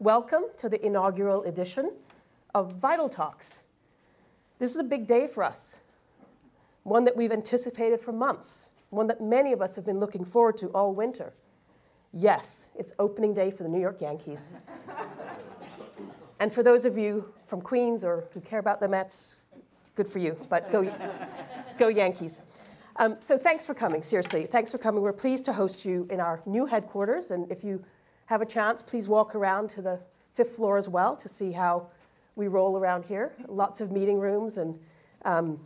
Welcome to the inaugural edition of Vital Talks. This is a big day for us, one that we've anticipated for months, one that many of us have been looking forward to all winter. Yes, it's opening day for the New York Yankees. and for those of you from Queens or who care about the Mets, good for you, but go, go Yankees. Um, so thanks for coming, seriously. Thanks for coming. We're pleased to host you in our new headquarters. And if you have a chance, please walk around to the fifth floor as well to see how we roll around here. Lots of meeting rooms, and um,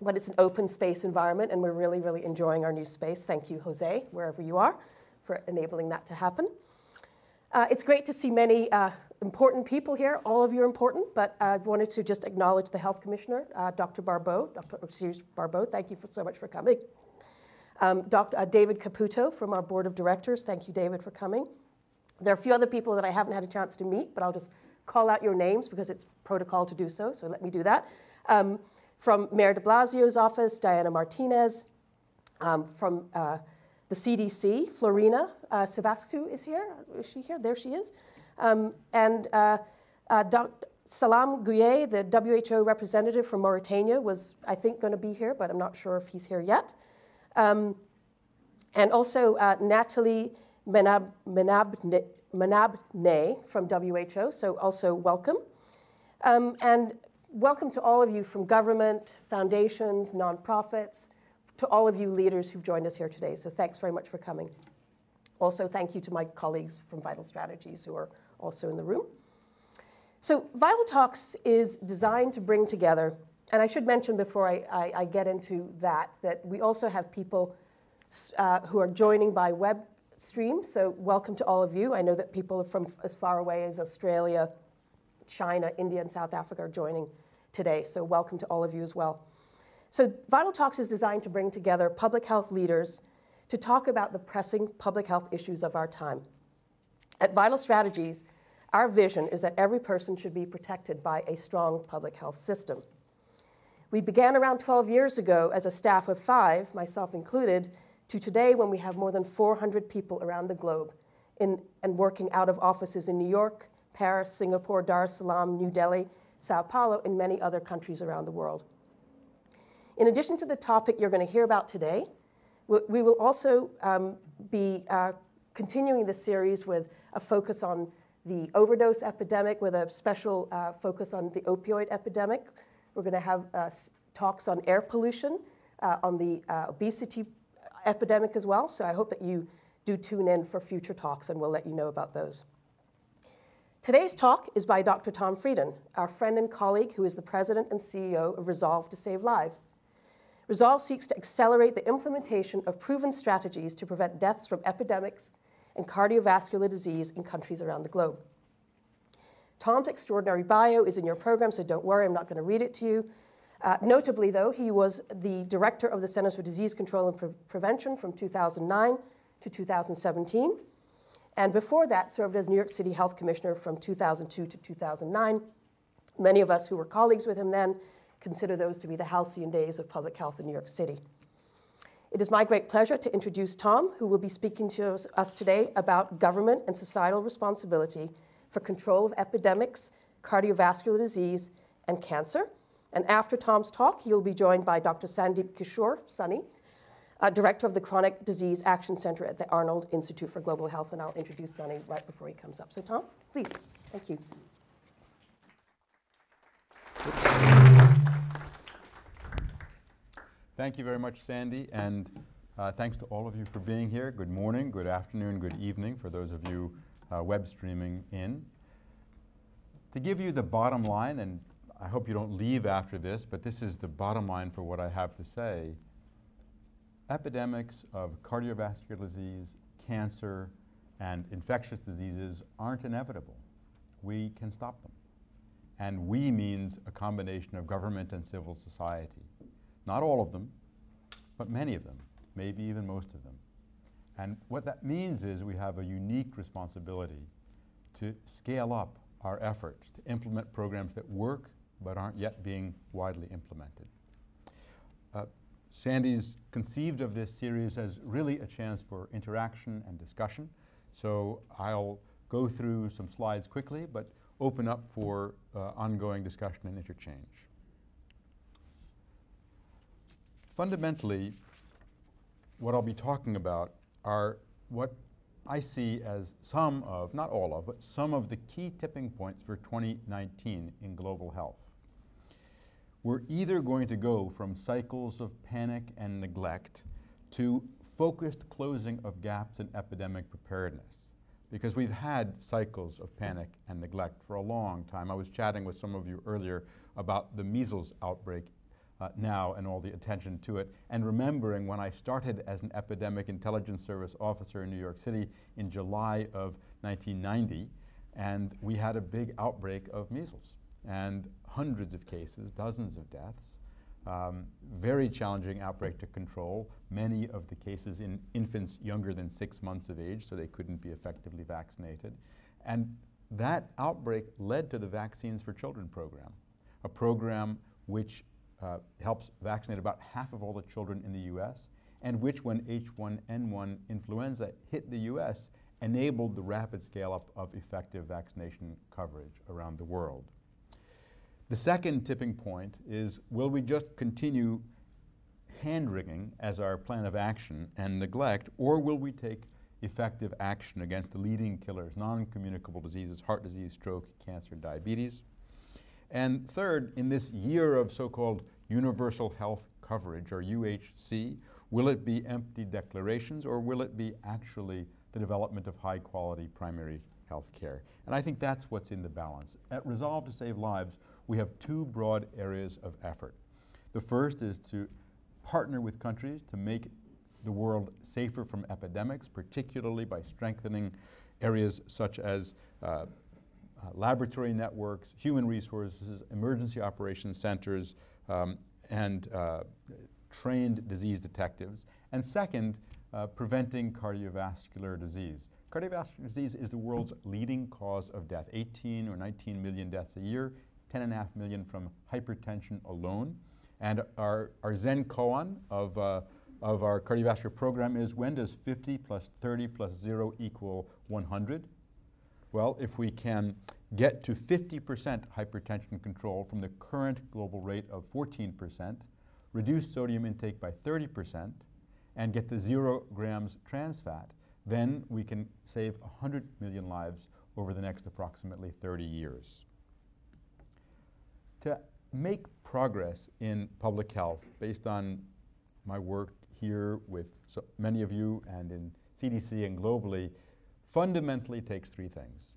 but it's an open space environment, and we're really, really enjoying our new space. Thank you, Jose, wherever you are, for enabling that to happen. Uh, it's great to see many uh, important people here. All of you are important, but I wanted to just acknowledge the Health Commissioner, uh, Dr. Barbot. Dr. Barbot, thank you for, so much for coming. Um, Dr. Uh, David Caputo from our Board of Directors, thank you, David, for coming. There are a few other people that I haven't had a chance to meet, but I'll just call out your names because it's protocol to do so, so let me do that. Um, from Mayor de Blasio's office, Diana Martinez. Um, from uh, the CDC, Florina uh, is here. Is she here? There she is. Um, and uh, uh, Dr. Salam Gouye, the WHO representative from Mauritania, was, I think, going to be here, but I'm not sure if he's here yet. Um, and also uh, Natalie Menab, Menabne, from WHO, so also welcome. Um, and welcome to all of you from government, foundations, nonprofits, to all of you leaders who've joined us here today. So thanks very much for coming. Also, thank you to my colleagues from Vital Strategies who are also in the room. So Vital Talks is designed to bring together, and I should mention before I, I, I get into that, that we also have people uh, who are joining by web stream. So welcome to all of you. I know that people from as far away as Australia, China, India, and South Africa are joining today. So welcome to all of you as well. So Vital Talks is designed to bring together public health leaders to talk about the pressing public health issues of our time. At Vital Strategies, our vision is that every person should be protected by a strong public health system. We began around 12 years ago as a staff of five, myself included, to today when we have more than 400 people around the globe in, and working out of offices in New York, Paris, Singapore, Dar es Salaam, New Delhi, Sao Paulo, and many other countries around the world. In addition to the topic you're going to hear about today, we will also um, be uh, continuing the series with a focus on the overdose epidemic with a special uh, focus on the opioid epidemic. We're going to have uh, talks on air pollution, uh, on the uh, obesity epidemic as well. So I hope that you do tune in for future talks and we'll let you know about those. Today's talk is by Dr. Tom Frieden, our friend and colleague who is the president and CEO of Resolve to Save Lives. Resolve seeks to accelerate the implementation of proven strategies to prevent deaths from epidemics and cardiovascular disease in countries around the globe. Tom's extraordinary bio is in your program, so don't worry, I'm not going to read it to you. Uh, notably, though, he was the director of the Centers for Disease Control and Pre Prevention from 2009 to 2017. And before that, served as New York City Health Commissioner from 2002 to 2009. Many of us who were colleagues with him then consider those to be the halcyon days of public health in New York City. It is my great pleasure to introduce Tom, who will be speaking to us, us today about government and societal responsibility for control of epidemics, cardiovascular disease, and cancer. And after Tom's talk, he'll be joined by Dr. Sandeep Kishore, Sunny, uh, Director of the Chronic Disease Action Center at the Arnhold Institute for Global Health. And I'll introduce Sunny right before he comes up. So, Tom, please. Thank you. Thank you very much, Sandy, and uh, thanks to all of you for being here. Good morning, good afternoon, good evening for those of you uh, web streaming in. To give you the bottom line, and I hope you don't leave after this, but this is the bottom line for what I have to say. Epidemics of cardiovascular disease, cancer, and infectious diseases aren't inevitable. We can stop them. And we means a combination of government and civil society. Not all of them, but many of them, maybe even most of them. And what that means is we have a unique responsibility to scale up our efforts to implement programs that work but aren't yet being widely implemented. Uh, Sandy's conceived of this series as really a chance for interaction and discussion. So I'll go through some slides quickly, but open up for uh, ongoing discussion and interchange. Fundamentally, what I'll be talking about are what I see as some of, not all of, but some of the key tipping points for 2019 in global health. We're either going to go from cycles of panic and neglect to focused closing of gaps in epidemic preparedness. Because we've had cycles of panic and neglect for a long time. I was chatting with some of you earlier about the measles outbreak uh, now and all the attention to it, and remembering when I started as an epidemic intelligence service officer in New York City in July of 1990, and we had a big outbreak of measles and hundreds of cases, dozens of deaths. Um, very challenging outbreak to control. Many of the cases in infants younger than six months of age, so they couldn't be effectively vaccinated. And that outbreak led to the Vaccines for Children program, a program which uh, helps vaccinate about half of all the children in the US, and which, when H1N1 influenza hit the US, enabled the rapid scale up of effective vaccination coverage around the world. The second tipping point is will we just continue hand wringing as our plan of action and neglect, or will we take effective action against the leading killers, non communicable diseases, heart disease, stroke, cancer, diabetes? And third, in this year of so called universal health coverage, or UHC, will it be empty declarations or will it be actually the development of high quality primary health care? And I think that's what's in the balance. At Resolve to Save Lives, we have two broad areas of effort. The first is to partner with countries to make the world safer from epidemics, particularly by strengthening areas such as uh, uh, laboratory networks, human resources, emergency operations centers, um, and uh, trained disease detectives. And second, uh, preventing cardiovascular disease. Cardiovascular disease is the world's leading cause of death, 18 or 19 million deaths a year. 10.5 million from hypertension alone. And our, our Zen koan of, uh, of our cardiovascular program is when does 50 plus 30 plus 0 equal 100? Well, if we can get to 50% hypertension control from the current global rate of 14%, reduce sodium intake by 30%, and get to zero grams trans fat, then we can save 100 million lives over the next approximately 30 years to make progress in public health based on my work here with so many of you and in CDC and globally fundamentally takes three things.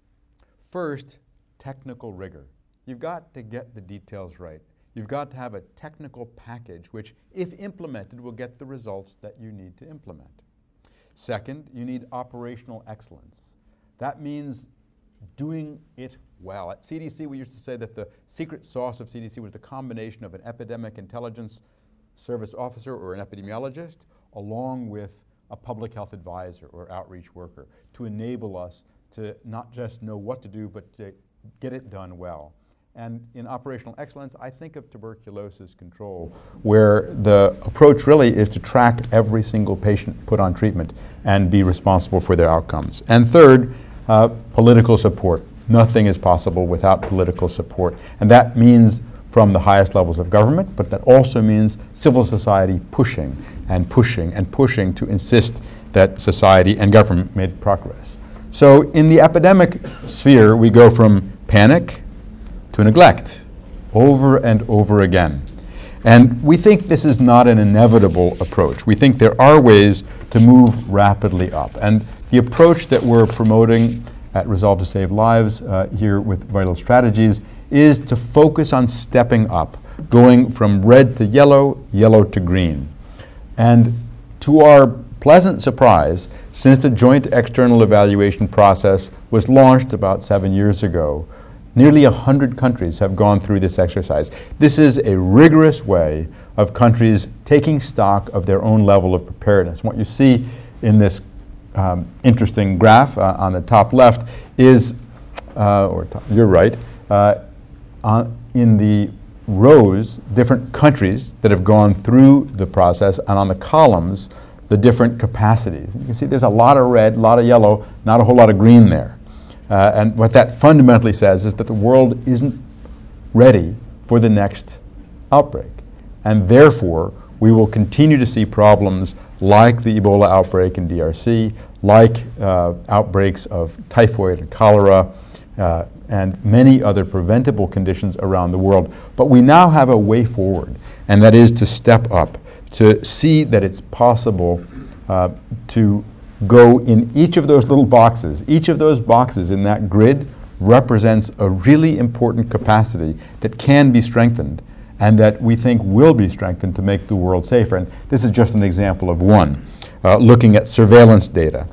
First, technical rigor. You've got to get the details right. You've got to have a technical package which, if implemented, will get the results that you need to implement. Second, you need operational excellence. That means doing it well. At CDC, we used to say that the secret sauce of CDC was the combination of an epidemic intelligence service officer or an epidemiologist, along with a public health advisor or outreach worker to enable us to not just know what to do, but to get it done well. And in operational excellence, I think of tuberculosis control, where the approach really is to track every single patient put on treatment and be responsible for their outcomes. And third, uh, political support. Nothing is possible without political support. And that means from the highest levels of government, but that also means civil society pushing and pushing and pushing to insist that society and government made progress. So in the epidemic sphere, we go from panic to neglect over and over again. And we think this is not an inevitable approach. We think there are ways to move rapidly up. And the approach that we're promoting at Resolve to Save Lives uh, here with Vital Strategies is to focus on stepping up, going from red to yellow, yellow to green. And to our pleasant surprise, since the joint external evaluation process was launched about seven years ago, nearly 100 countries have gone through this exercise. This is a rigorous way of countries taking stock of their own level of preparedness. What you see in this um, interesting graph uh, on the top left is, uh, or top, you're right, uh, on, in the rows, different countries that have gone through the process, and on the columns, the different capacities. You can see there's a lot of red, a lot of yellow, not a whole lot of green there. Uh, and what that fundamentally says is that the world isn't ready for the next outbreak. And therefore, we will continue to see problems like the Ebola outbreak in DRC, like uh, outbreaks of typhoid and cholera, uh, and many other preventable conditions around the world. But we now have a way forward, and that is to step up, to see that it's possible uh, to go in each of those little boxes. Each of those boxes in that grid represents a really important capacity that can be strengthened and that we think will be strengthened to make the world safer. And this is just an example of one. Uh, looking at surveillance data.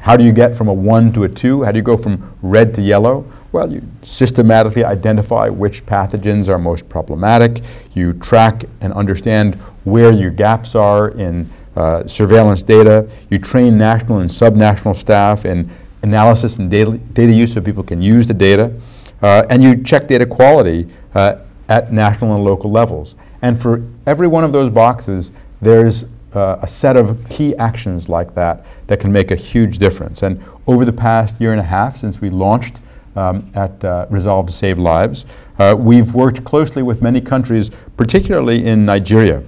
How do you get from a one to a two? How do you go from red to yellow? Well, you systematically identify which pathogens are most problematic. You track and understand where your gaps are in uh, surveillance data. You train national and subnational staff in analysis and data, data use so people can use the data. Uh, and you check data quality uh, at national and local levels. And for every one of those boxes, there's uh, a set of key actions like that that can make a huge difference. And over the past year and a half since we launched um, at uh, Resolve to Save Lives, uh, we've worked closely with many countries, particularly in Nigeria,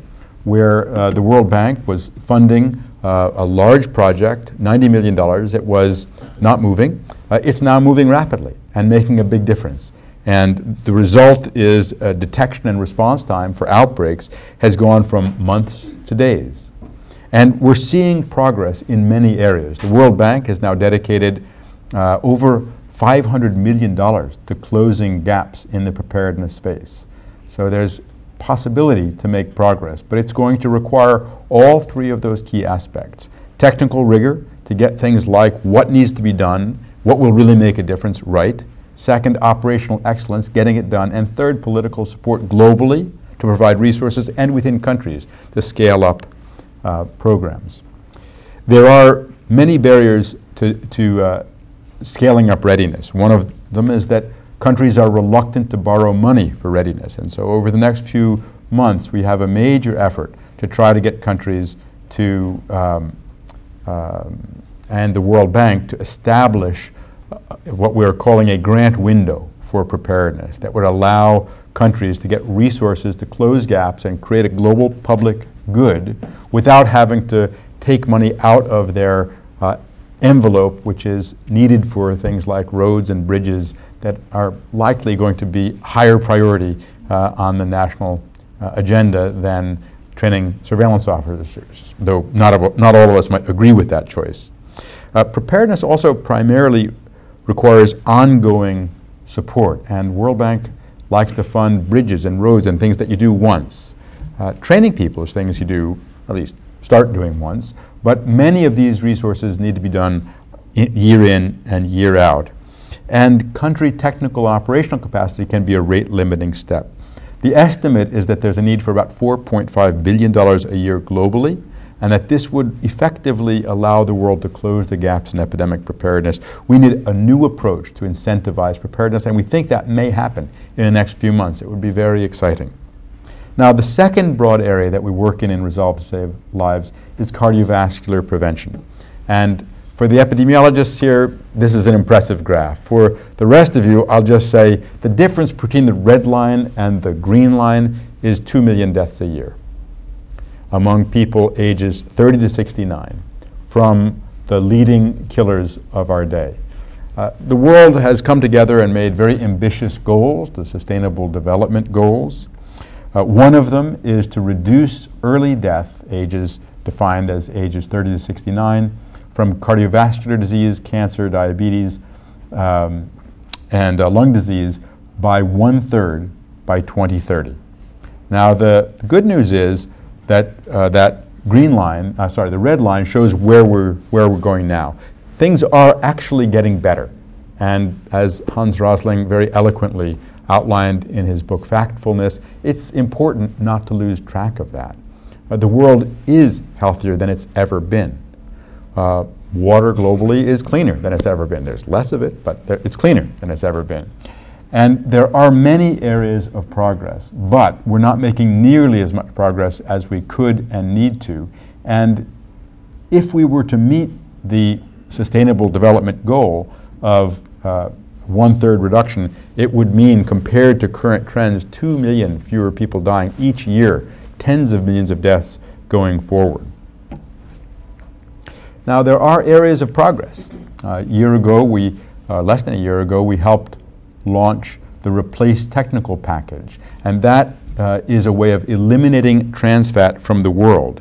where uh, the World Bank was funding uh, a large project, $90 million. It was not moving. Uh, it's now moving rapidly and making a big difference. And the result is detection and response time for outbreaks has gone from months to days. And we're seeing progress in many areas. The World Bank has now dedicated uh, over $500 million to closing gaps in the preparedness space. So there's possibility to make progress, but it's going to require all three of those key aspects. Technical rigor to get things like what needs to be done, what will really make a difference right. Second, operational excellence, getting it done. And third, political support globally to provide resources and within countries to scale up uh, programs. There are many barriers to, to uh, scaling up readiness. One of them is that countries are reluctant to borrow money for readiness. And so over the next few months, we have a major effort to try to get countries to, um, um, and the World Bank to establish what we're calling a grant window for preparedness that would allow countries to get resources to close gaps and create a global public good without having to take money out of their uh, envelope, which is needed for things like roads and bridges that are likely going to be higher priority uh, on the national uh, agenda than training surveillance officers, though not, not all of us might agree with that choice. Uh, preparedness also primarily requires ongoing support, and World Bank likes to fund bridges and roads and things that you do once. Uh, training people is things you do, at least start doing once, but many of these resources need to be done year in and year out. And country technical operational capacity can be a rate limiting step. The estimate is that there's a need for about $4.5 billion a year globally, and that this would effectively allow the world to close the gaps in epidemic preparedness. We need a new approach to incentivize preparedness, and we think that may happen in the next few months. It would be very exciting. Now, the second broad area that we work in in Resolve to Save Lives is cardiovascular prevention. And for the epidemiologists here, this is an impressive graph. For the rest of you, I'll just say the difference between the red line and the green line is 2 million deaths a year among people ages 30 to 69 from the leading killers of our day. Uh, the world has come together and made very ambitious goals, the Sustainable Development Goals. Uh, one of them is to reduce early death, ages defined as ages 30 to 69, from cardiovascular disease, cancer, diabetes, um, and uh, lung disease by one third by 2030. Now, the good news is that uh, that green line, uh, sorry, the red line shows where we're, where we're going now. Things are actually getting better. And as Hans Rosling very eloquently outlined in his book Factfulness, it's important not to lose track of that. Uh, the world is healthier than it's ever been. Uh, water globally is cleaner than it's ever been. There's less of it, but there, it's cleaner than it's ever been. And there are many areas of progress, but we're not making nearly as much progress as we could and need to. And if we were to meet the sustainable development goal of uh, one-third reduction, it would mean, compared to current trends, 2 million fewer people dying each year, tens of millions of deaths going forward. Now, there are areas of progress. Uh, a year ago, we, uh, less than a year ago, we helped launch the Replace Technical Package, and that uh, is a way of eliminating trans fat from the world.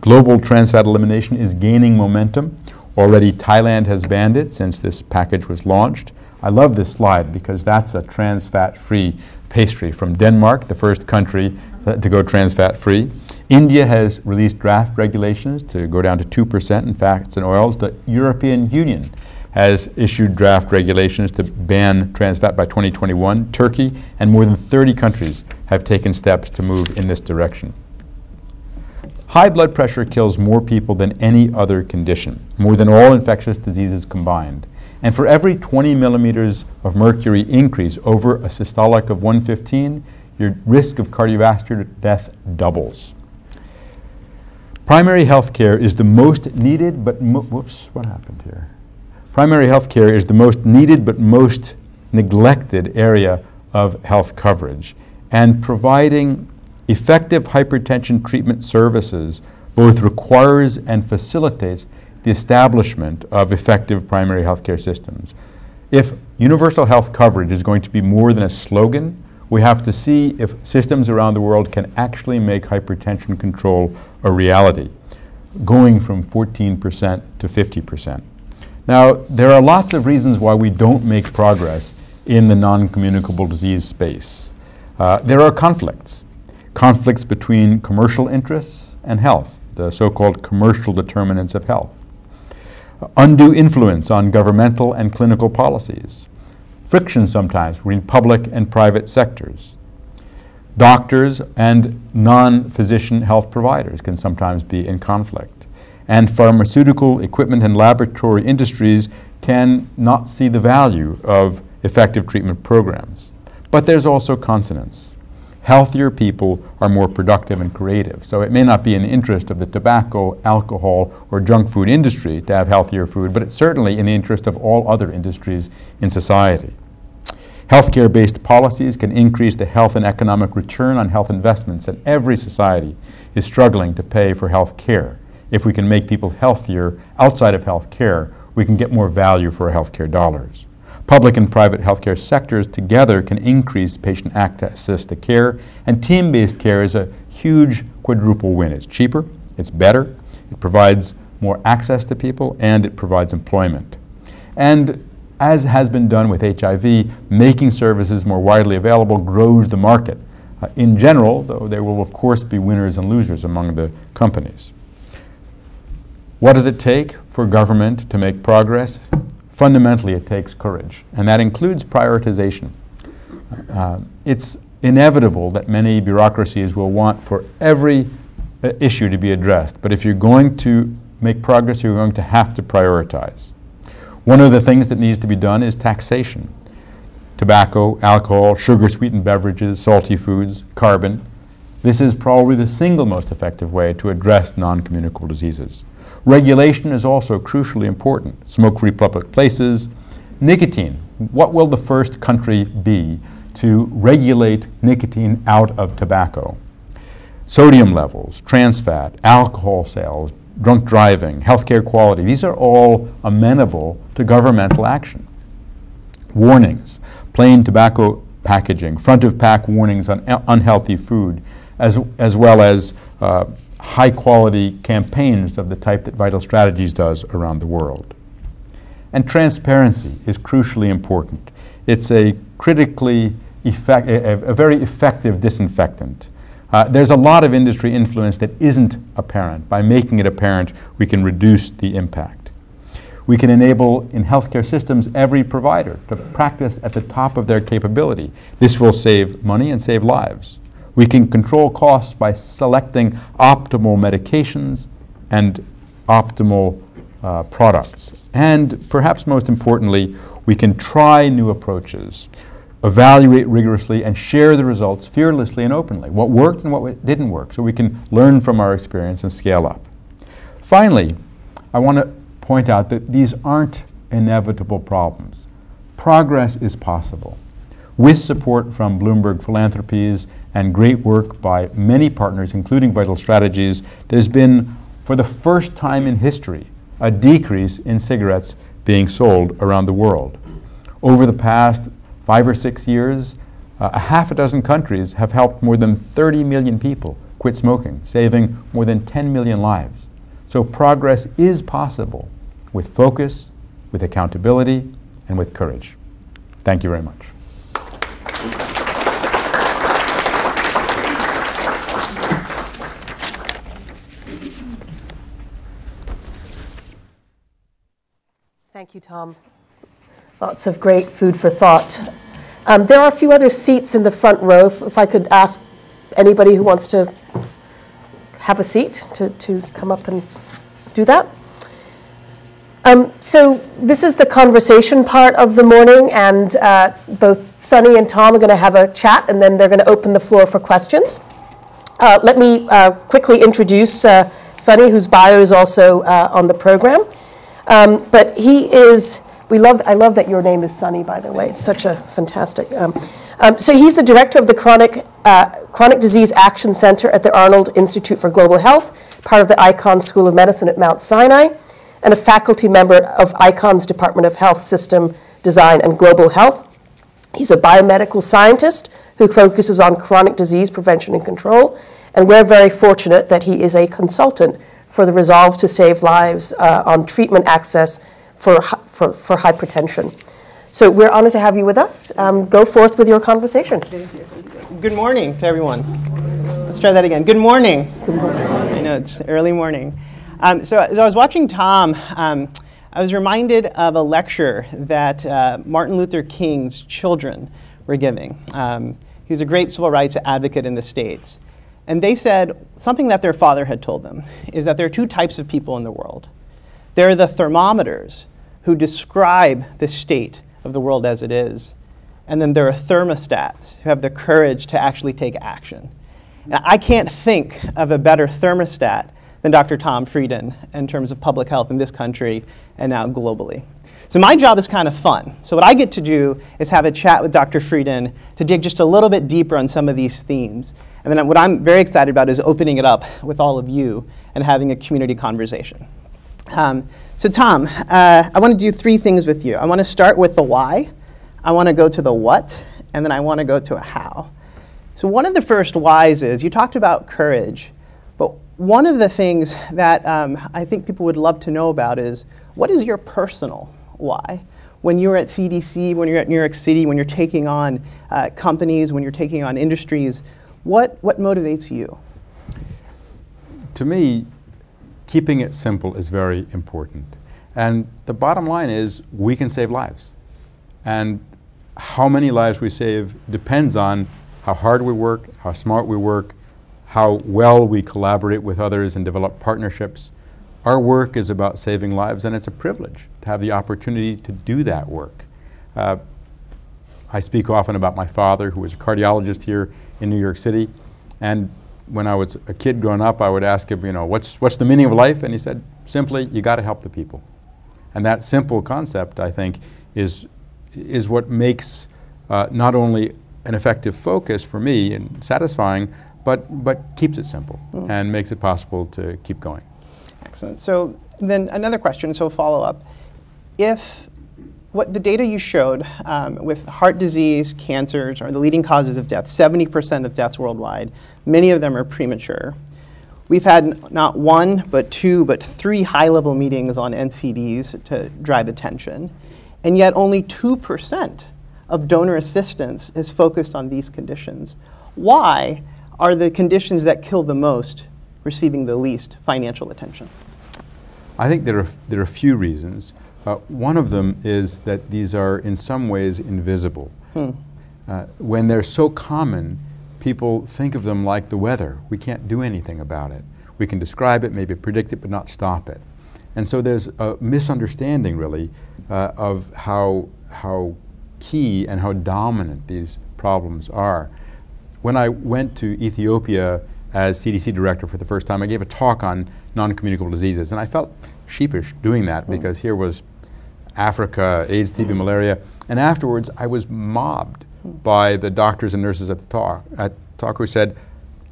Global trans fat elimination is gaining momentum. Already Thailand has banned it since this package was launched. I love this slide because that's a trans fat free pastry from Denmark, the first country uh, to go trans fat free. India has released draft regulations to go down to 2% in fats and oils. The European Union has issued draft regulations to ban trans fat by 2021. Turkey and more than 30 countries have taken steps to move in this direction. High blood pressure kills more people than any other condition, more than all infectious diseases combined. And for every 20 millimeters of mercury increase over a systolic of 115, your risk of cardiovascular death doubles. Primary health care is the most needed, but whoops, what happened here? Primary health care is the most needed but most neglected area of health coverage. And providing Effective hypertension treatment services both requires and facilitates the establishment of effective primary health care systems. If universal health coverage is going to be more than a slogan, we have to see if systems around the world can actually make hypertension control a reality, going from 14% to 50%. Now, there are lots of reasons why we don't make progress in the non-communicable disease space. Uh, there are conflicts conflicts between commercial interests and health, the so-called commercial determinants of health, undue influence on governmental and clinical policies, friction sometimes between public and private sectors. Doctors and non-physician health providers can sometimes be in conflict. And pharmaceutical equipment and laboratory industries can not see the value of effective treatment programs. But there's also consonance healthier people are more productive and creative. So it may not be in the interest of the tobacco, alcohol, or junk food industry to have healthier food, but it's certainly in the interest of all other industries in society. Healthcare-based policies can increase the health and economic return on health investments, and every society is struggling to pay for health care. If we can make people healthier outside of health care, we can get more value for our healthcare dollars. Public and private healthcare sectors together can increase patient access to care, and team-based care is a huge quadruple win. It's cheaper, it's better, it provides more access to people, and it provides employment. And as has been done with HIV, making services more widely available grows the market. Uh, in general, though, there will of course be winners and losers among the companies. What does it take for government to make progress? fundamentally it takes courage, and that includes prioritization. Uh, it's inevitable that many bureaucracies will want for every uh, issue to be addressed, but if you're going to make progress, you're going to have to prioritize. One of the things that needs to be done is taxation. Tobacco, alcohol, sugar-sweetened beverages, salty foods, carbon. This is probably the single most effective way to address non-communicable diseases. Regulation is also crucially important. Smoke-free public places. Nicotine. What will the first country be to regulate nicotine out of tobacco? Sodium levels, trans fat, alcohol sales, drunk driving, healthcare quality, these are all amenable to governmental action. Warnings, plain tobacco packaging, front of pack warnings on unhealthy food, as, as well as uh, high quality campaigns of the type that Vital Strategies does around the world. And transparency is crucially important. It's a critically effect, a, a, very effective disinfectant. Uh, there's a lot of industry influence that isn't apparent. By making it apparent, we can reduce the impact. We can enable in healthcare systems every provider to practice at the top of their capability. This will save money and save lives. We can control costs by selecting optimal medications and optimal uh, products. And perhaps most importantly, we can try new approaches, evaluate rigorously, and share the results fearlessly and openly, what worked and what didn't work, so we can learn from our experience and scale up. Finally, I want to point out that these aren't inevitable problems. progress is possible. With support from Bloomberg Philanthropies and great work by many partners, including Vital Strategies, there's been, for the first time in history, a decrease in cigarettes being sold around the world. Over the past five or six years, uh, a half a dozen countries have helped more than 30 million people quit smoking, saving more than 10 million lives. So progress is possible with focus, with accountability, and with courage. Thank you very much. Thank you, Tom. Lots of great food for thought. Um, there are a few other seats in the front row. If I could ask anybody who wants to have a seat to, to come up and do that. Um, so this is the conversation part of the morning, and uh, both Sunny and Tom are going to have a chat, and then they're going to open the floor for questions. Uh, let me uh, quickly introduce uh, Sunny, whose bio is also uh, on the program. Um, but he is, we love, I love that your name is Sunny, by the way. It's such a fantastic. Um, um, so he's the director of the Chronic, uh, Chronic Disease Action Center at the Arnhold Institute for Global Health, part of the Icahn School of Medicine at Mount Sinai, and a faculty member of Icahn's Department of Health System Design and Global Health. He's a biomedical scientist who focuses on chronic disease prevention and control, and we're very fortunate that he is a consultant for the resolve to save lives uh, on treatment access for, for, for hypertension. So we're honored to have you with us. Um, go forth with your conversation. Good morning to everyone. Let's try that again. Good morning. Good morning. I know it's early morning. Um, so as I was watching Tom, um, I was reminded of a lecture that uh, Martin Luther King's children were giving. Um, he was a great civil rights advocate in the States. And they said something that their father had told them is that there are two types of people in the world. There are the thermometers who describe the state of the world as it is. And then there are thermostats who have the courage to actually take action. Now, I can't think of a better thermostat than Dr. Tom Frieden in terms of public health in this country and now globally. So my job is kind of fun. So what I get to do is have a chat with Dr. Frieden to dig just a little bit deeper on some of these themes. And then what I'm very excited about is opening it up with all of you and having a community conversation. Um, so Tom, uh, I want to do three things with you. I want to start with the why, I want to go to the what, and then I want to go to a how. So one of the first whys is you talked about courage, but one of the things that um, I think people would love to know about is what is your personal why? When you're at CDC, when you're at New York City, when you're taking on uh, companies, when you're taking on industries, what, what motivates you? To me, keeping it simple is very important. And the bottom line is we can save lives. And how many lives we save depends on how hard we work, how smart we work, how well we collaborate with others and develop partnerships. Our work is about saving lives, and it's a privilege to have the opportunity to do that work. Uh, I speak often about my father, who was a cardiologist here in New York City. And when I was a kid growing up, I would ask him, you know, what's, what's the meaning of life? And he said, simply, you got to help the people. And that simple concept, I think, is, is what makes uh, not only an effective focus for me and satisfying, but, but keeps it simple mm. and makes it possible to keep going. Excellent. So then another question, so follow up. If what the data you showed um, with heart disease, cancers are the leading causes of death, 70% of deaths worldwide. Many of them are premature. We've had not one, but two, but three high level meetings on NCDs to drive attention. And yet only 2% of donor assistance is focused on these conditions. Why are the conditions that kill the most receiving the least financial attention? I think there are, there are a few reasons. Uh, one of them is that these are in some ways invisible. Hmm. Uh, when they're so common, people think of them like the weather. We can't do anything about it. We can describe it, maybe predict it, but not stop it. And so there's a misunderstanding, really, uh, of how, how key and how dominant these problems are. When I went to Ethiopia as CDC director for the first time, I gave a talk on non-communicable diseases, and I felt sheepish doing that hmm. because here was Africa, AIDS, TB, malaria. And afterwards, I was mobbed by the doctors and nurses at the talk, at talk who said,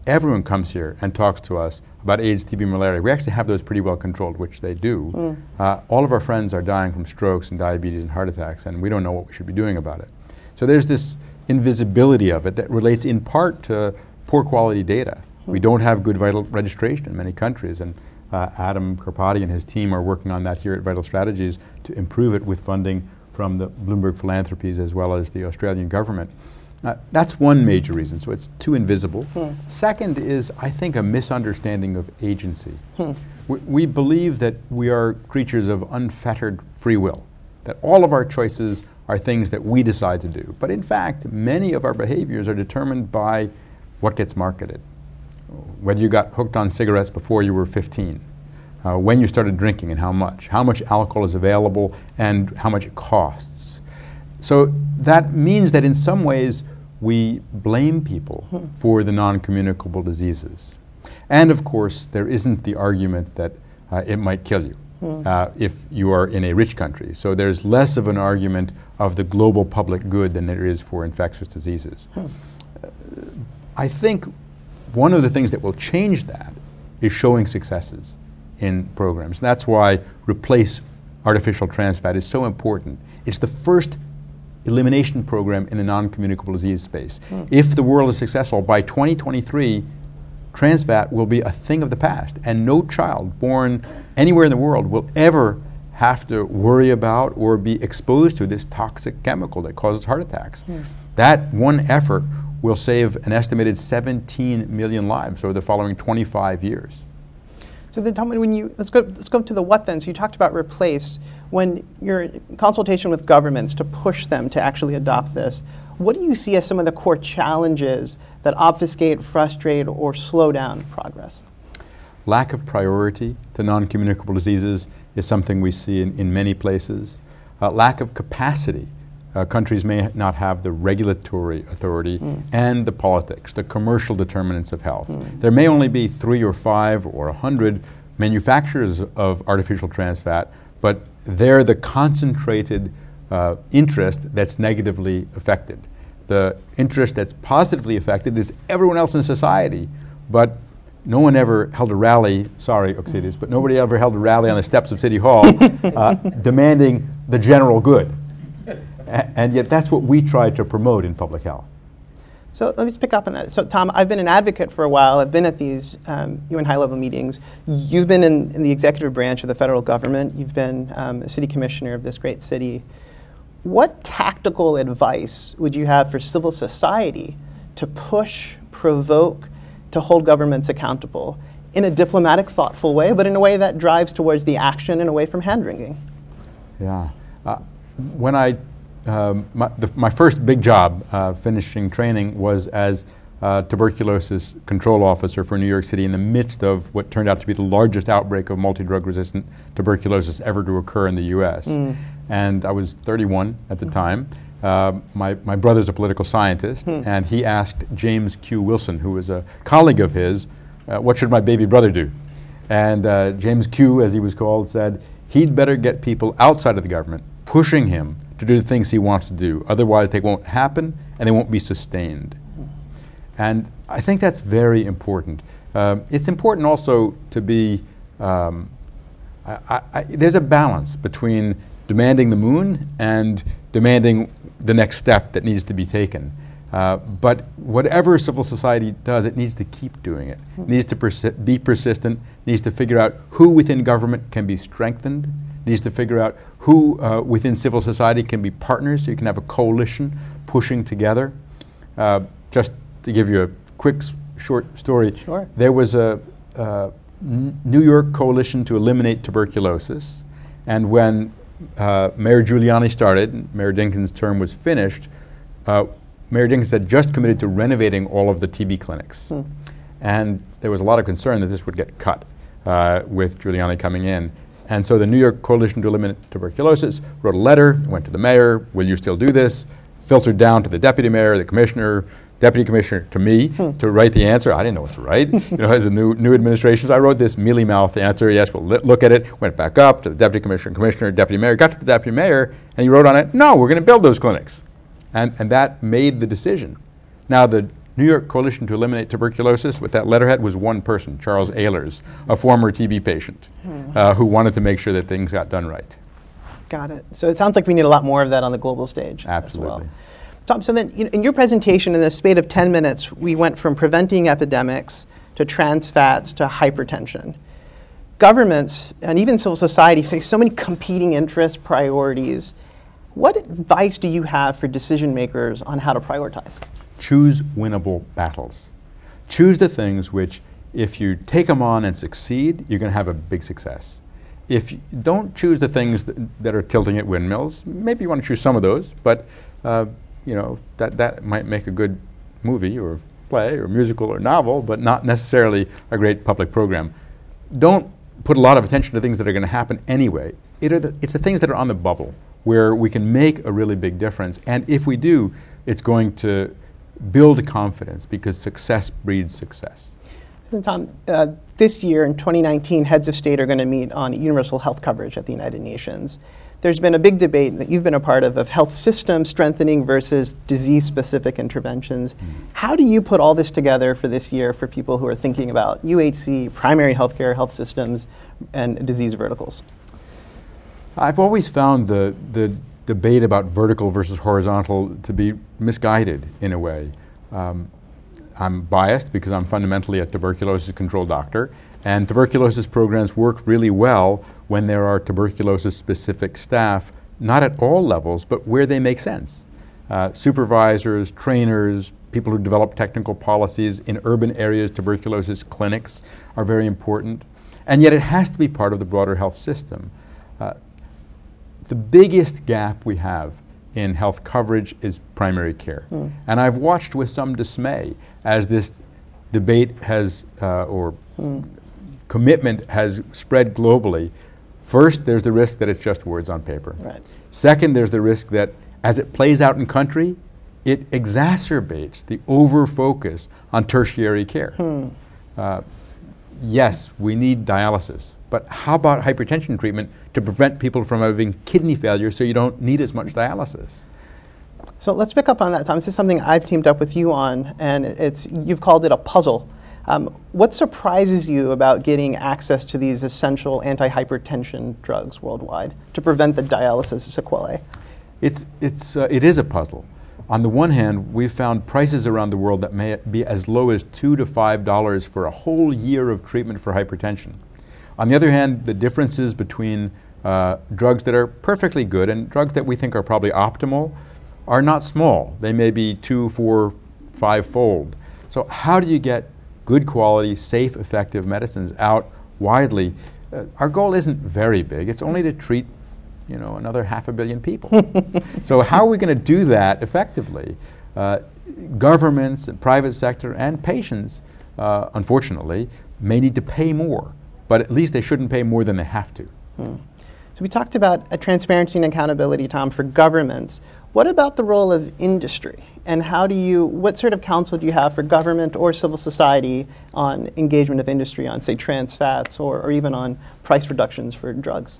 everyone comes here and talks to us about AIDS, TB, malaria. We actually have those pretty well controlled, which they do. Mm. Uh, all of our friends are dying from strokes and diabetes and heart attacks, and we don't know what we should be doing about it. So there's this invisibility of it that relates in part to poor quality data. Mm. We don't have good vital registration in many countries, and uh, Adam Karpati and his team are working on that here at Vital Strategies to improve it with funding from the Bloomberg Philanthropies as well as the Australian government. Uh, that's one major reason, so it's too invisible. Hmm. Second is, I think, a misunderstanding of agency. Hmm. We, we, believe that we are creatures of unfettered free will, that all of our choices are things that we decide to do. But in fact, many of our behaviors are determined by what gets marketed. Whether you got hooked on cigarettes before you were 15, uh, when you started drinking and how much, how much alcohol is available and how much it costs so that means that in some ways we blame people hmm. for the non-communicable diseases. And of course, there isn't the argument that uh, it might kill you hmm. uh, if you are in a rich country. So there's less of an argument of the global public good than there is for infectious diseases. Hmm. I think one of the things that will change that is showing successes in programs. That's why replace artificial trans fat is so important. It's the first elimination program in the non-communicable disease space. Mm. If the world is successful, by 2023, trans fat will be a thing of the past, and no child born anywhere in the world will ever have to worry about or be exposed to this toxic chemical that causes heart attacks. Mm. That one effort will save an estimated 17 million lives over the following 25 years. So then tell me when you, let's go, let's go to the what then. So you talked about replace. When you're consultation with governments to push them to actually adopt this, what do you see as some of the core challenges that obfuscate, frustrate, or slow down progress? Lack of priority to non-communicable diseases is something we see in, in many places. Uh, lack of capacity. Uh, countries may not have the regulatory authority mm. and the politics, the commercial determinants of health. Mm. There may only be three or five or a hundred manufacturers of artificial trans fat, but they're the concentrated uh, interest that's negatively affected. The interest that's positively affected is everyone else in society, but no one ever held a rally, sorry, Oxiris, but nobody ever held a rally on the steps of City Hall uh, demanding the general good. And yet that's what we try to promote in public health. So let me just pick up on that. So Tom, I've been an advocate for a while. I've been at these um, UN high-level meetings. You've been in, in, the executive branch of the federal government. You've been um, a city commissioner of this great city. What tactical advice would you have for civil society to push, provoke, to hold governments accountable in a diplomatic, thoughtful way, but in a way that drives towards the action and away from hand-wringing? Yeah. Uh, when I um, my, the, my, first big job uh, finishing training was as uh, tuberculosis control officer for New York City in the midst of what turned out to be the largest outbreak of multi-drug resistant tuberculosis ever to occur in the US. Mm. And I was 31 at the mm. time. Uh, my, my brother's a political scientist, mm. and he asked James Q. Wilson, who was a colleague of his, uh, what should my baby brother do? And uh, James Q., as he was called, said he'd better get people outside of the government pushing him to do the things he wants to do. Otherwise, they won't happen and they won't be sustained. And I think that's very important. Um, it's important also to be, um, I, I, there's a balance between demanding the moon and demanding the next step that needs to be taken. Uh, but whatever civil society does, it needs to keep doing it. it needs to persi be persistent, needs to figure out who within government can be strengthened, needs to figure out who uh, within civil society can be partners so you can have a coalition pushing together. Uh, just to give you a quick, short story, sure. there was a uh, New York coalition to eliminate tuberculosis, and when uh, Mayor Giuliani started, Mayor Dinkins' term was finished, uh, Mayor Dinkins had just committed to renovating all of the TB clinics. Hmm. And there was a lot of concern that this would get cut uh, with Giuliani coming in. And so the New York Coalition to Eliminate Tuberculosis wrote a letter, went to the mayor, will you still do this? filtered down to the deputy mayor, the commissioner, deputy commissioner, to me, hmm. to write the answer. I didn't know what to write. you know, as a new, new administration, so I wrote this mealy-mouthed answer. Yes, we'll look at it. Went back up to the deputy commissioner, commissioner, deputy mayor. Got to the deputy mayor, and he wrote on it, no, we're going to build those clinics. And, and that made the decision. Now, the New York Coalition to Eliminate Tuberculosis, with that letterhead, was one person, Charles Ehlers, a former TB patient, hmm. Uh, who wanted to make sure that things got done right. Got it. So it sounds like we need a lot more of that on the global stage as well. Tom, so then in your presentation, in this spate of 10 minutes, we went from preventing epidemics to trans fats to hypertension. Governments and even civil society face so many competing interests, priorities. What advice do you have for decision makers on how to prioritize? choose winnable battles. Choose the things which, if you take them on and succeed, you're going to have a big success. If you don't choose the things that, that are tilting at windmills, maybe you want to choose some of those, but uh, you know that that might make a good movie or play or musical or novel, but not necessarily a great public program. Don't put a lot of attention to things that are going to happen anyway. It the, it's the things that are on the bubble where we can make a really big difference, and if we do, it's going to build confidence because success breeds success. And Tom, uh, this year in 2019, heads of state are going to meet on universal health coverage at the United Nations. There's been a big debate that you've been a part of of health system strengthening versus disease specific interventions. How do you put all this together for this year for people who are thinking about UHC, primary healthcare, health systems, and disease verticals? I've always found the, the debate about vertical versus horizontal to be misguided in a way. Um, I'm biased because I'm fundamentally a tuberculosis control doctor, and tuberculosis programs work really well when there are tuberculosis specific staff, not at all levels, but where they make sense. Uh, supervisors, trainers, people who develop technical policies in urban areas, tuberculosis clinics are very important. And yet it has to be part of the broader health system. Uh, the biggest gap we have in health coverage is primary care. And I've watched with some dismay as this debate has, uh, or commitment has spread globally. First, there's the risk that it's just words on paper. Right. Second, there's the risk that as it plays out in country, it exacerbates the over focus on tertiary care. Uh, yes, we need dialysis, but how about hypertension treatment to prevent people from having kidney failure so you don't need as much dialysis? So let's pick up on that, Tom. This is something I've teamed up with you on, and it's you've called it a puzzle. Um, what surprises you about getting access to these essential anti-hypertension drugs worldwide to prevent the dialysis sequelae? It's, it's, uh, it is a puzzle. On the one hand, we've found prices around the world that may be as low as two to five dollars for a whole year of treatment for hypertension. On the other hand, the differences between uh, drugs that are perfectly good and drugs that we think are probably optimal are not small. They may be two, four, five-fold. So how do you get good quality, safe, effective medicines out widely? Uh, our goal isn't very big. It's only to treat you know, another half a billion people. so how are we going to do that effectively? Uh, governments, and private sector, and patients, uh, unfortunately, may need to pay more, but at least they shouldn't pay more than they have to. So we talked about a transparency and accountability, Tom, for governments. What about the role of industry? And how do you, what sort of counsel do you have for government or civil society on engagement of industry on, say, trans fats or, or even on price reductions for drugs?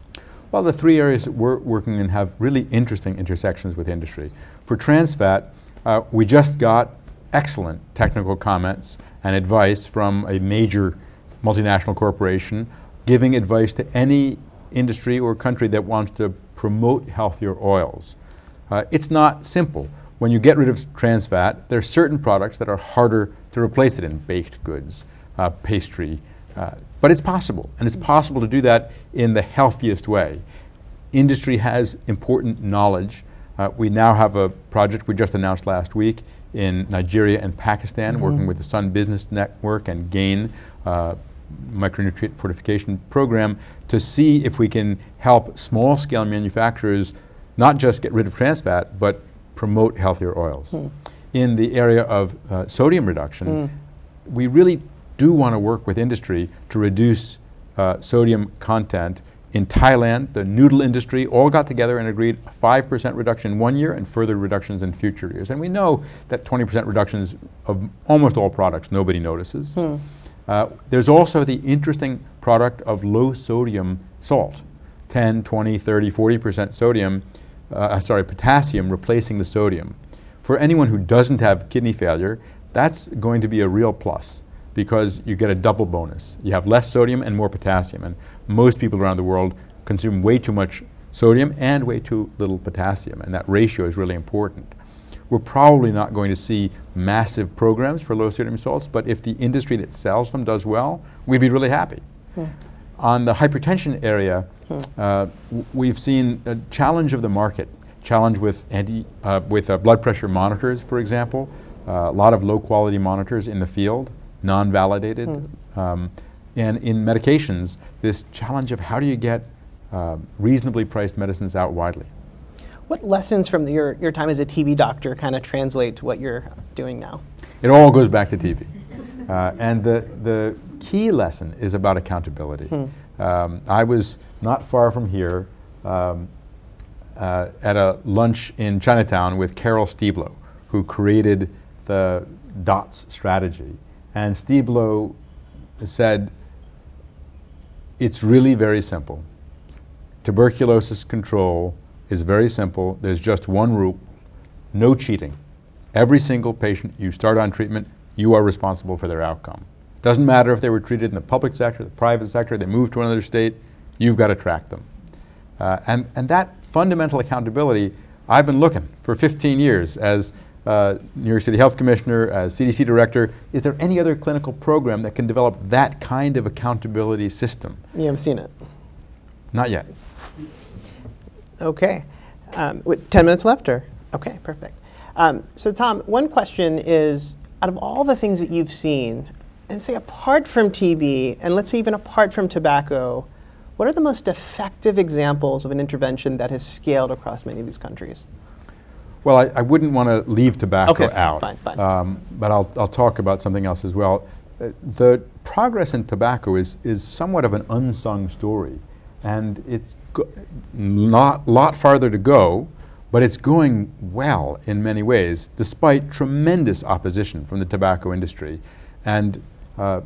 Well, the three areas that we're working in have really interesting intersections with industry. For trans fat, uh, we just got excellent technical comments and advice from a major multinational corporation giving advice to any industry or country that wants to promote healthier oils. Uh, it's not simple. When you get rid of trans fat, there are certain products that are harder to replace it in baked goods, uh, pastry, uh, but it's possible, and it's possible to do that in the healthiest way. Industry has important knowledge. Uh, we now have a project we just announced last week in Nigeria and Pakistan, working with the Sun Business Network and GAIN uh, micronutrient fortification program to see if we can help small scale manufacturers not just get rid of trans fat, but promote healthier oils. In the area of uh, sodium reduction, we really do want to work with industry to reduce uh, sodium content in Thailand, the noodle industry all got together and agreed a 5% reduction in one year and further reductions in future years. And we know that 20% reductions of almost all products nobody notices. Hmm. Uh, there's also the interesting product of low sodium salt 10, 20, 30, 40% sodium, uh, sorry, potassium replacing the sodium. For anyone who doesn't have kidney failure, that's going to be a real plus because you get a double bonus. You have less sodium and more potassium. And most people around the world consume way too much sodium and way too little potassium. And that ratio is really important. We're probably not going to see massive programs for low sodium salts, but if the industry that sells them does well, we'd be really happy. Hmm. On the hypertension area, hmm. uh, we've seen a challenge of the market, challenge with, anti, uh, with uh, blood pressure monitors, for example, uh, a lot of low quality monitors in the field non-validated. Hmm. Um, and in medications, this challenge of how do you get uh, reasonably priced medicines out widely. What lessons from the, your, your time as a TB doctor kind of translate to what you're doing now? It all goes back to TB. Uh, and the, the key lesson is about accountability. Hmm. Um, I was not far from here um, uh, at a lunch in Chinatown with Karel Styblo, who created the DOTS strategy. And Styblo said, it's really very simple. Tuberculosis control is very simple. There's just one rule, no cheating. Every single patient you start on treatment, you are responsible for their outcome. Doesn't matter if they were treated in the public sector, the private sector, they moved to another state, you've got to track them. Uh, and, and that fundamental accountability, I've been looking for 15 years as uh, New York City Health Commissioner, as CDC Director, is there any other clinical program that can develop that kind of accountability system? You haven't seen it? Not yet. Okay. Um, 10 minutes left, or? Okay, perfect. Um, so, Tom, one question is out of all the things that you've seen, and say apart from TB, and let's say even apart from tobacco, what are the most effective examples of an intervention that has scaled across many of these countries? Well, I, I wouldn't want to leave tobacco okay, out, fine, fine. Um, but I'll, I'll talk about something else as well. Uh, the progress in tobacco is, is somewhat of an unsung story, and it's not a lot farther to go, but it's going well in many ways, despite tremendous opposition from the tobacco industry. And uh,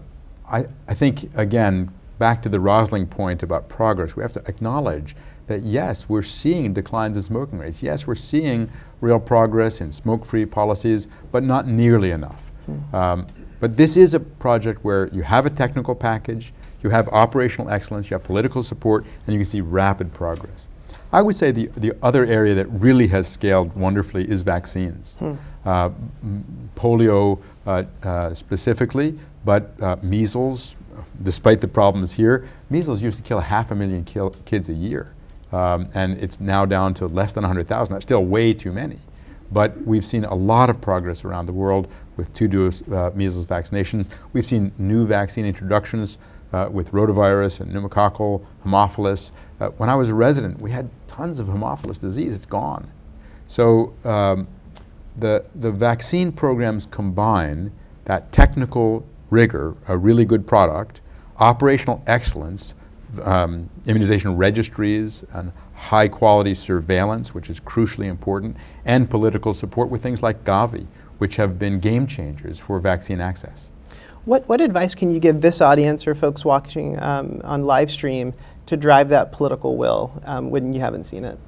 I, I think, again, back to the Rosling point about progress, we have to acknowledge that yes, we're seeing declines in smoking rates. Yes, we're seeing real progress in smoke-free policies, but not nearly enough. Hmm. Um, but this is a project where you have a technical package, you have operational excellence, you have political support, and you can see rapid progress. I would say the, the other area that really has scaled wonderfully is vaccines. Hmm. Uh, polio uh, uh, specifically, but uh, measles, despite the problems here, measles used to kill half a million kids a year. Um, and it's now down to less than 100,000. That's still way too many. But we've seen a lot of progress around the world with two-dose uh, measles vaccination. We've seen new vaccine introductions uh, with rotavirus and pneumococcal, Haemophilus. Uh, when I was a resident, we had tons of Haemophilus disease. It's gone. So um, the, the vaccine programs combine that technical rigor, a really good product, operational excellence, um, immunization registries and high quality surveillance, which is crucially important, and political support with things like Gavi, which have been game changers for vaccine access. What, what advice can you give this audience or folks watching um, on live stream to drive that political will um, when you haven't seen it?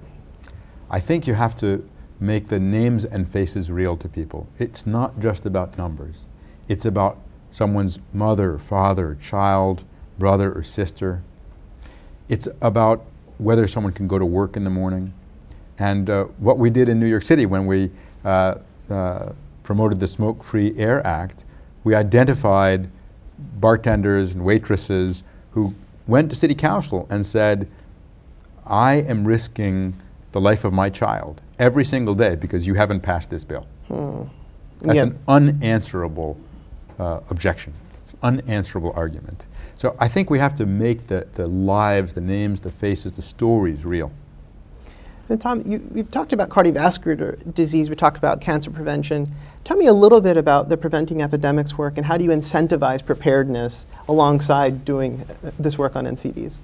I think you have to make the names and faces real to people. It's not just about numbers. It's about someone's mother, father, child, brother, or sister, it's about whether someone can go to work in the morning. And uh, what we did in New York City when we uh, uh, promoted the Smoke Free Air Act, we identified bartenders and waitresses who went to city council and said, I am risking the life of my child every single day because you haven't passed this bill. Hmm. That's an unanswerable uh, objection. It's an unanswerable argument. So I think we have to make the, the lives, the names, the faces, the stories real. And Tom, you, have talked about cardiovascular disease, we talked about cancer prevention. Tell me a little bit about the Preventing Epidemics work and how do you incentivize preparedness alongside doing this work on NCDs?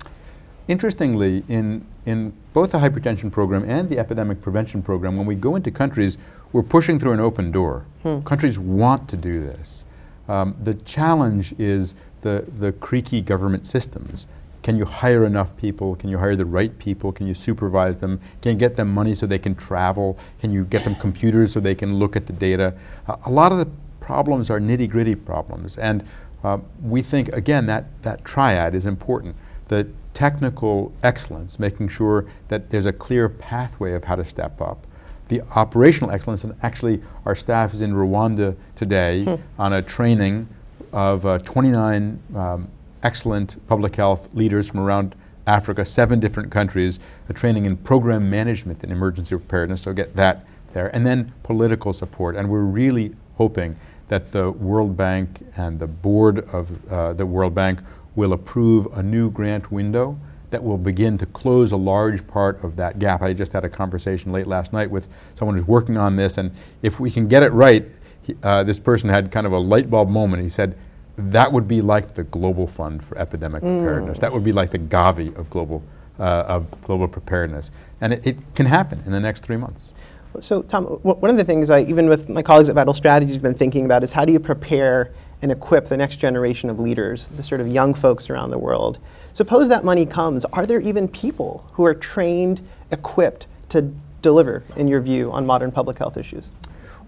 interestingly, in, in both the hypertension program and the epidemic prevention program, when we go into countries, we're pushing through an open door. Hmm. Countries want to do this. Um, the challenge is the, the creaky government systems. Can you hire enough people? Can you hire the right people? Can you supervise them? Can you get them money so they can travel? Can you get them computers so they can look at the data? Uh, a lot of the problems are nitty gritty problems. And uh, we think, again, that, that triad is important. The technical excellence, making sure that there's a clear pathway of how to step up. The operational excellence, and actually our staff is in Rwanda today hmm. on a training of uh, 29 um, excellent public health leaders from around Africa, seven different countries, a training in program management and emergency preparedness, so get that there. And then political support. And we're really hoping that the World Bank and the board of uh, the World Bank will approve a new grant window that will begin to close a large part of that gap. I just had a conversation late last night with someone who's working on this, and if we can get it right, he, uh, this person had kind of a light bulb moment. He said, that would be like the Global Fund for Epidemic mm. Preparedness. That would be like the Gavi of global, uh, of global preparedness. And it, it, can happen in the next three months. So, Tom, one of the things I, even with my colleagues at Vital Strategies, have been thinking about is how do you prepare and equip the next generation of leaders, the sort of young folks around the world. Suppose that money comes, are there even people who are trained, equipped to deliver, in your view, on modern public health issues?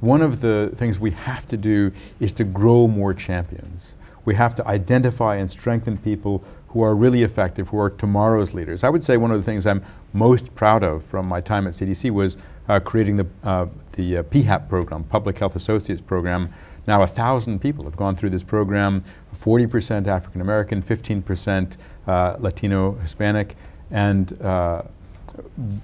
One of the things we have to do is to grow more champions. We have to identify and strengthen people who are really effective, who are tomorrow's leaders. I would say one of the things I'm most proud of from my time at CDC was uh, creating the, uh, the uh, PHAP program, Public Health Associates program, now, a thousand people have gone through this program 40% African American, 15% uh, Latino, Hispanic, and uh,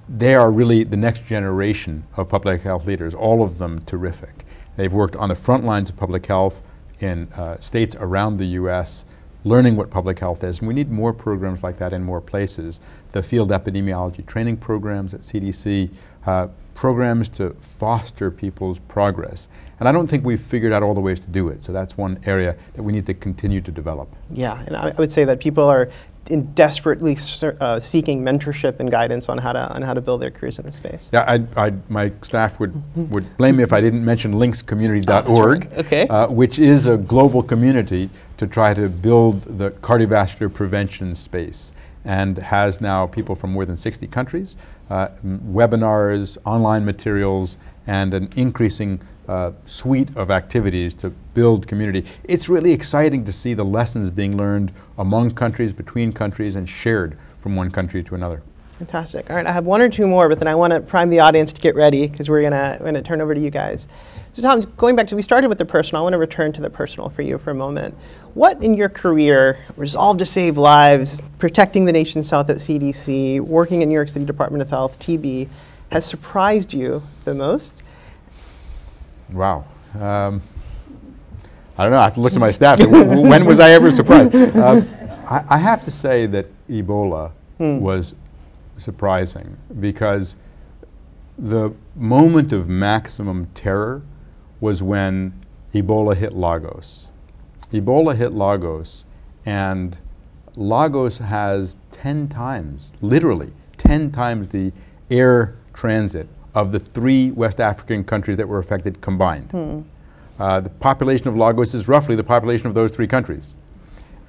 they are really the next generation of public health leaders, all of them terrific. They've worked on the front lines of public health in uh, states around the US, learning what public health is. And we need more programs like that in more places. The field epidemiology training programs at CDC, uh, programs to foster people's progress. And I don't think we've figured out all the ways to do it. So that's one area that we need to continue to develop. Yeah, and I, I would say that people are in desperately uh, seeking mentorship and guidance on how to on how to build their careers in this space. Yeah, I, I, my staff would would blame me if I didn't mention linkscommunity.org, oh, okay. uh, which is a global community to try to build the cardiovascular prevention space and has now people from more than 60 countries, uh, webinars, online materials, and an increasing uh, suite of activities to build community. It's really exciting to see the lessons being learned among countries, between countries, and shared from one country to another. Fantastic. All right, I have one or two more, but then I want to prime the audience to get ready because we're gonna we're gonna turn over to you guys. So Tom, going back to we started with the personal. I want to return to the personal for you for a moment. What in your career, resolve to save lives, protecting the nation's health at CDC, working at New York City Department of Health, TB, has surprised you the most? Wow. Um, I don't know. I have to look at my staff. when was I ever surprised? Um, I, I, have to say that Ebola hmm. was surprising because the moment of maximum terror was when Ebola hit Lagos. Ebola hit Lagos, and Lagos has 10 times, literally 10 times the air transit of the three West African countries that were affected combined. Hmm. Uh, the population of Lagos is roughly the population of those three countries.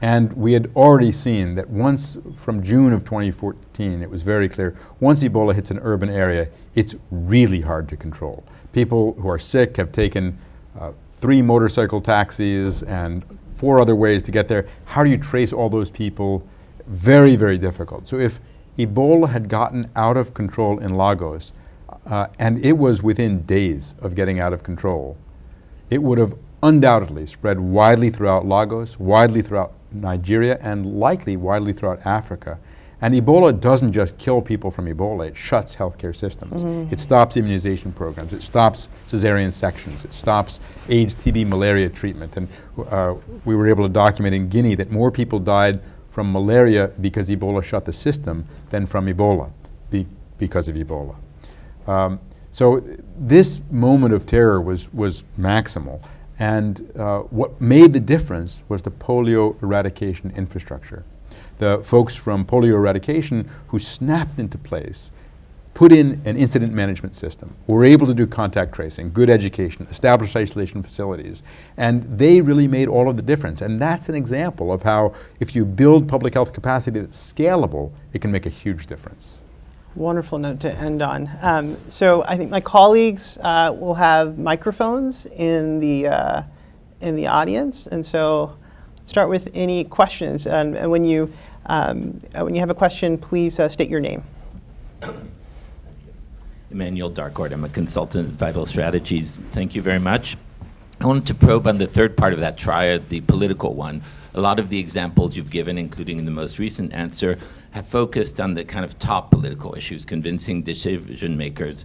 And we had already seen that once, from June of 2014, it was very clear, once Ebola hits an urban area, it's really hard to control. People who are sick have taken uh, three motorcycle taxis and four other ways to get there. How do you trace all those people? Very, very difficult. So if Ebola had gotten out of control in Lagos, uh, and it was within days of getting out of control, it would have undoubtedly spread widely throughout Lagos, widely throughout Nigeria, and likely widely throughout Africa. And Ebola doesn't just kill people from Ebola, it shuts healthcare systems. Mm-hmm. It stops immunization programs, it stops cesarean sections, it stops AIDS, TB, malaria treatment. And uh, we were able to document in Guinea that more people died from malaria because Ebola shut the system than from Ebola be because of Ebola. Um, so this moment of terror was, was maximal. And uh, what made the difference was the polio eradication infrastructure. The folks from polio eradication who snapped into place put in an incident management system, were able to do contact tracing, good education, established isolation facilities, and they really made all of the difference. And that's an example of how if you build public health capacity that's scalable, it can make a huge difference. Wonderful note to end on. Um, so I think my colleagues uh, will have microphones in the uh, in the audience, and so start with any questions. And, and when you um, uh, when you have a question, please uh, state your name. Emmanuel Darkord, I'm a consultant at Vital Strategies. Thank you very much. I wanted to probe on the third part of that triad, the political one. A lot of the examples you've given, including in the most recent answer, have focused on the kind of top political issues, convincing decision makers.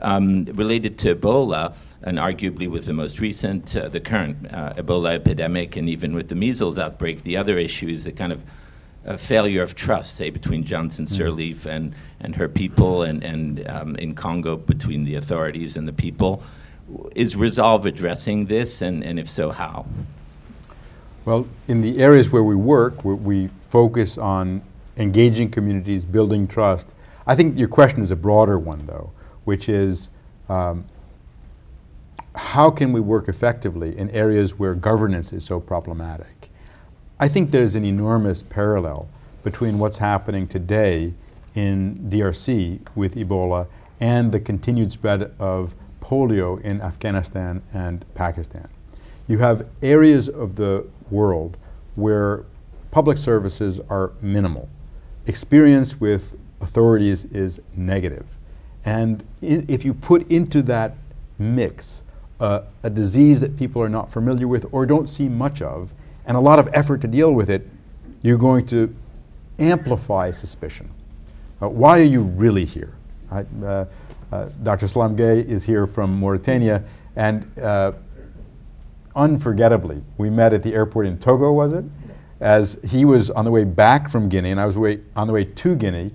Um, related to Ebola, and arguably with the most recent, uh, the current uh, Ebola epidemic, and even with the measles outbreak, the other issue is the kind of a failure of trust, say, between Johnson mm. Sirleaf and, and her people, and, and um, in Congo between the authorities and the people. Is Resolve addressing this, and, and if so, how? Well, in the areas where we work, where we focus on engaging communities, building trust. I think your question is a broader one, though, which is um, how can we work effectively in areas where governance is so problematic? I think there's an enormous parallel between what's happening today in DRC with Ebola and the continued spread of polio in Afghanistan and Pakistan. You have areas of the world where public services are minimal. Experience with authorities is negative. And if you put into that mix uh, a disease that people are not familiar with or don't see much of, and a lot of effort to deal with it, you're going to amplify suspicion. Uh, why are you really here? I, uh, uh, Dr. Salam Gueye is here from Mauritania, and uh, unforgettably, we met at the airport in Togo, was it? As he was on the way back from Guinea, and I was way, on the way to Guinea.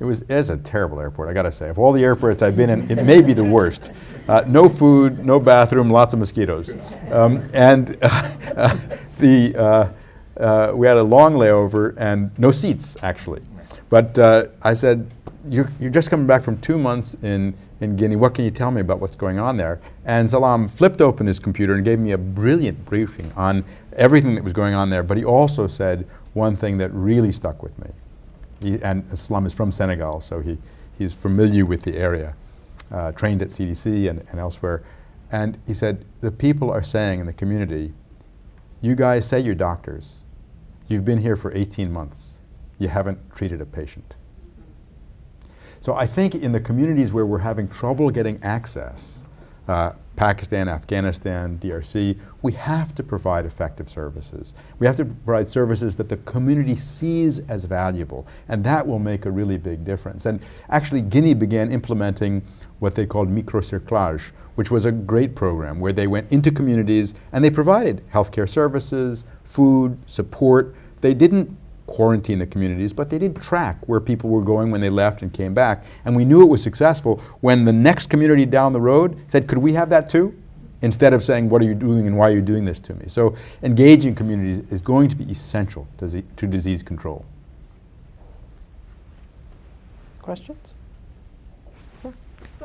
It was it's a terrible airport, I gotta say. Of all the airports I've been in, it may be the worst. Uh, no food, no bathroom, lots of mosquitoes. Um, and uh, the, uh, uh, we had a long layover and no seats, actually. But uh, I said, you're, you're just coming back from two months in, in Guinea. What can you tell me about what's going on there? And Salam flipped open his computer and gave me a brilliant briefing on everything that was going on there. But he also said one thing that really stuck with me. He, and Salam is from Senegal, so he, he's familiar with the area, uh, trained at CDC and, and elsewhere. And he said, the people are saying in the community, you guys say you're doctors. You've been here for 18 months. You haven't treated a patient. So I think in the communities where we're having trouble getting access, uh, Pakistan, Afghanistan, DRC, we have to provide effective services. We have to provide services that the community sees as valuable, and that will make a really big difference. And actually, Guinea began implementing what they called microcerclage, which was a great program where they went into communities and they provided healthcare services, food, support. They didn't quarantine the communities, but they did track where people were going when they left and came back. And we knew it was successful when the next community down the road said, could we have that too? Instead of saying, what are you doing and why are you doing this to me? So engaging communities is going to be essential to, to disease control. Questions?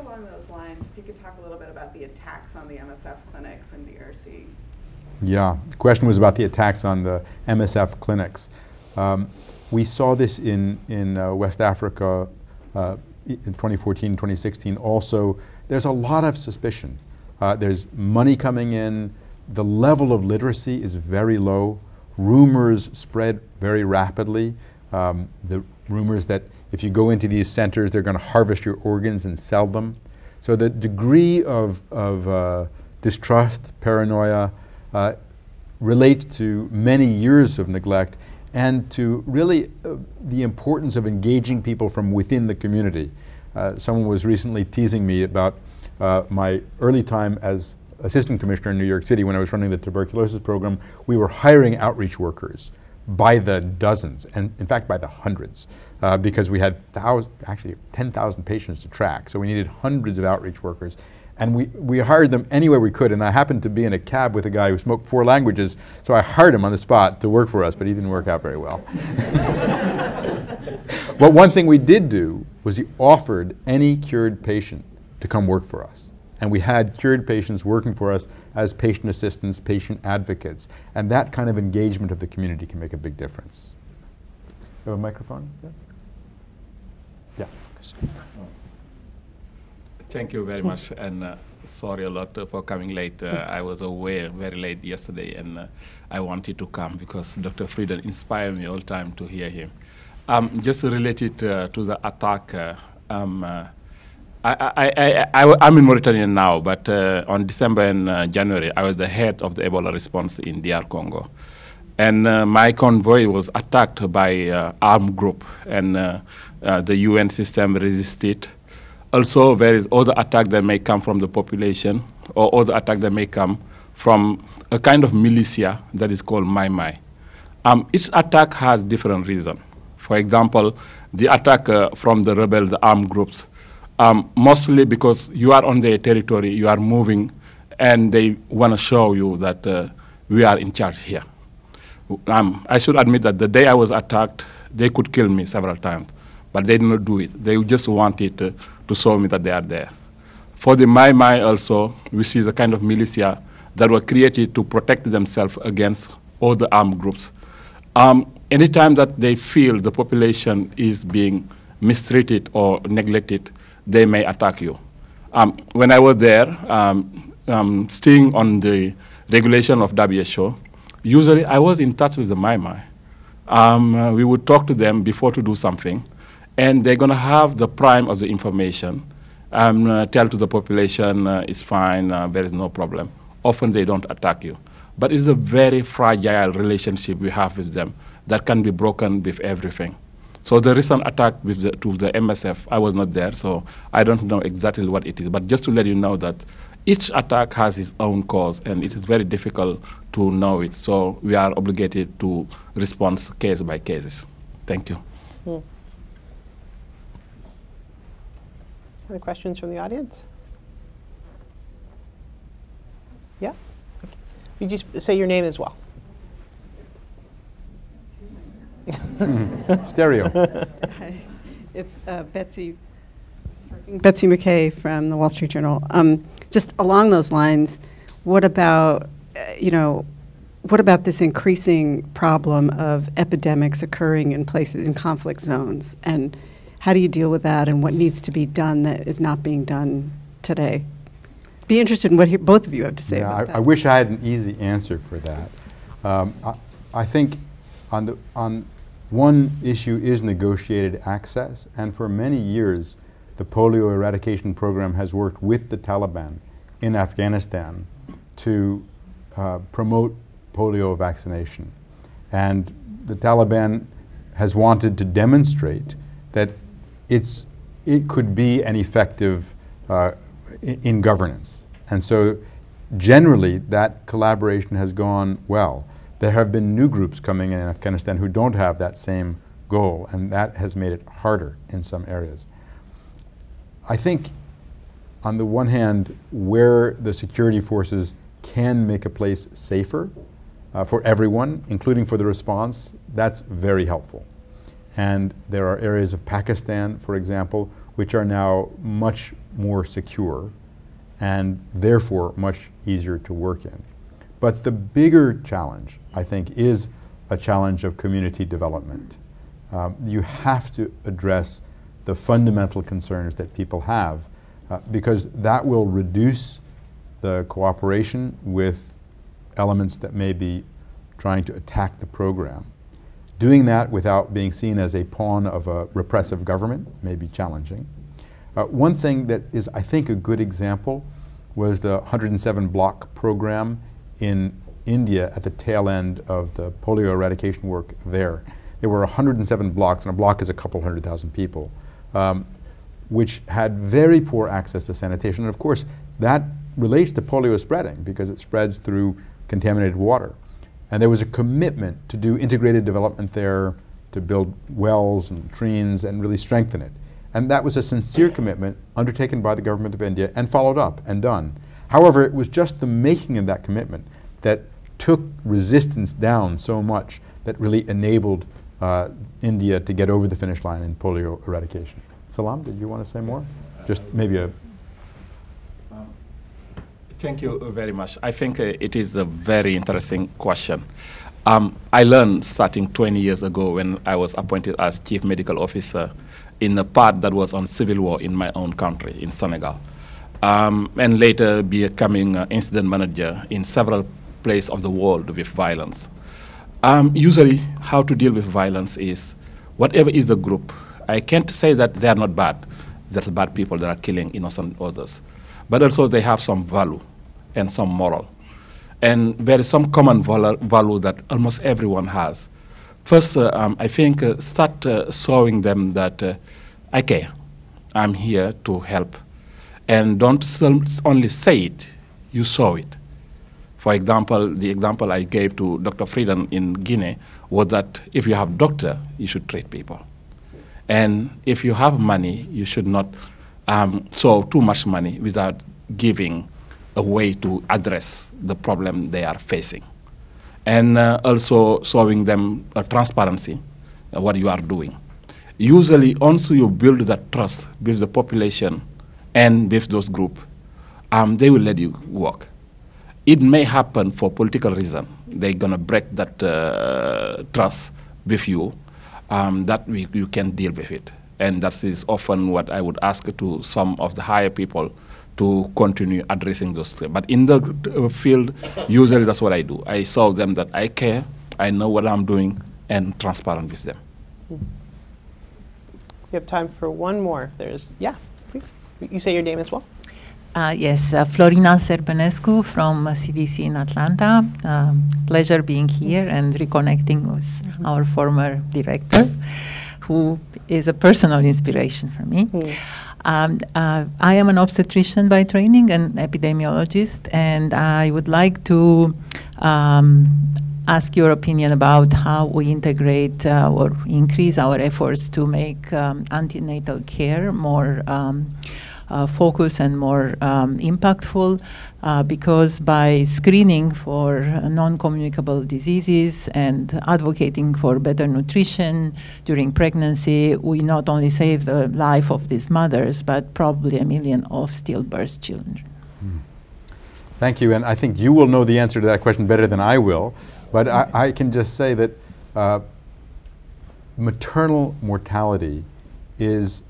along those lines, if you could talk a little bit about the attacks on the MSF clinics in DRC. Yeah, the question was about the attacks on the MSF clinics. Um, we saw this in, in uh, West Africa uh, in 2014, 2016 also. There's a lot of suspicion. Uh, there's money coming in. The level of literacy is very low. Rumors spread very rapidly. Um, the rumors that if you go into these centers, they're going to harvest your organs and sell them. So the degree of, of uh, distrust, paranoia, uh, relates to many years of neglect and to really uh, the importance of engaging people from within the community. Uh, someone was recently teasing me about uh, my early time as assistant commissioner in New York City when I was running the tuberculosis program. We were hiring outreach workers by the dozens, and in fact by the hundreds, uh, because we had actually 10,000 patients to track. So we needed hundreds of outreach workers. And we, we hired them anywhere we could. And I happened to be in a cab with a guy who spoke four languages, so I hired him on the spot to work for us, but he didn't work out very well. but one thing we did do was he offered any cured patient to come work for us. And we had cured patients working for us as patient assistants, patient advocates. And that kind of engagement of the community can make a big difference. You have a microphone? Yeah. yeah. Thank you very much, and uh, sorry a lot uh, for coming late. Uh, I was away very late yesterday, and uh, I wanted to come because Dr. Frieden inspired me all time to hear him. Um, just related uh, to the attack, uh, um, I, I, I, am in Mauritania now, but on December and January, I was the head of the Ebola response in DR Congo. And my convoy was attacked by armed group, and the UN system resisted also there is other attack that may come from the population or other attack that may come from a kind of militia that is called Mai Mai. Um, each attack has different reason. For example, the attack uh, from the rebel, the armed groups, um, mostly because you are on their territory, you are moving, and they want to show you that uh, we are in charge here. Um, I should admit that the day I was attacked, they could kill me several times, but they did not do it. They just wanted uh, to show me that they are there. For the Mai Mai also, we see the kind of militia that were created to protect themselves against all the armed groups. Um, anytime that they feel the population is being mistreated or neglected, they may attack you. Um, when I was there, um, um, staying on the regulation of WHO, usually I was in touch with the Mai Mai. Um, uh, we would talk to them before to do something and they're going to have the prime of the information. Um, uh, tell to the population uh, it's fine, uh, there is no problem. Often they don't attack you. But it's a very fragile relationship we have with them that can be broken with everything. So the recent attack with the, to the MSF, I was not there, so I don't know exactly what it is. But just to let you know that each attack has its own cause, and it is very difficult to know it. So we are obligated to respond case by cases. Thank you. Mm. Any questions from the audience? Yeah? Okay. You just say your name as well. Stereo. Hi, it's uh, Betsy. Betsy McKay from the Wall Street Journal. Um, just along those lines, what about, uh, you know, what about this increasing problem of epidemics occurring in places in conflict zones and how do you deal with that and what needs to be done that is not being done today? Be interested in what he, both of you have to say yeah, about I, that. I wish I had an easy answer for that. Um, I, I, think on, the, on one issue is negotiated access, and for many years, the polio eradication program has worked with the Taliban in Afghanistan to uh, promote polio vaccination. And the Taliban has wanted to demonstrate that it's, it could be an effective uh, in, governance. And so generally that collaboration has gone well. There have been new groups coming in Afghanistan who don't have that same goal, and that has made it harder in some areas. I think, on the one hand, where the security forces can make a place safer uh, for everyone, including for the response, that's very helpful. And there are areas of Pakistan, for example, which are now much more secure and therefore much easier to work in. But the bigger challenge, I think, is a challenge of community development. Um, you have to address the fundamental concerns that people have uh, because that will reduce the cooperation with elements that may be trying to attack the program. Doing that without being seen as a pawn of a repressive government may be challenging. Uh, one thing that is, I think, a good example was the 107 block program in India at the tail end of the polio eradication work there. There were 107 blocks, and a block is a couple hundred thousand people, um, which had very poor access to sanitation. And of course, that relates to polio spreading because it spreads through contaminated water. And there was a commitment to do integrated development there, to build wells and latrines and really strengthen it. And that was a sincere commitment undertaken by the government of India and followed up and done. However, it was just the making of that commitment that took resistance down so much that really enabled uh, India to get over the finish line in polio eradication. Salam, did you want to say more? Just maybe a Thank you very much. I think uh, it is a very interesting question. Um, I learned starting 20 years ago when I was appointed as chief medical officer in a part that was on civil war in my own country, in Senegal, um, and later becoming incident manager in several places of the world with violence. Um, usually, how to deal with violence is whatever is the group. I can't say that they are not bad. There's bad people that are killing innocent others, but also they have some value and some moral. And there is some common value that almost everyone has. First, uh, um, I think uh, start uh, showing them that uh, I care. I'm here to help. And don't only say it, you show it. For example, the example I gave to Dr. Frieden in Guinea was that if you have doctor, you should treat people. And if you have money, you should not um, too much money without giving a way to address the problem they are facing. And uh, also showing them a transparency, uh, what you are doing. Usually, once you build that trust with the population and with those groups, um, they will let you work. It may happen for political reason. They're going to break that uh, trust with you, um, that we, you can deal with it. And that is often what I would ask to some of the higher people to continue addressing those things. But in the uh, field, usually that's what I do. I show them that I care, I know what I'm doing, and transparent with them. We have time for one more. There's, yeah, please. You say your name as well. Uh, yes, uh, Florina Serbanescu from uh, CDC in Atlanta. Um, pleasure being here and reconnecting with mm -hmm. our former director, who is a personal inspiration for me. Mm. Um, uh, I am an obstetrician by training and epidemiologist, and I would like to um, ask your opinion about how we integrate uh, or increase our efforts to make um, antenatal care more um, uh, focused and more um, impactful uh, because by screening for non-communicable diseases and advocating for better nutrition during pregnancy, we not only save the life of these mothers, but probably a million of stillbirth children. Hmm. Thank you, and I think you will know the answer to that question better than I will, but I, I can just say that uh, maternal mortality is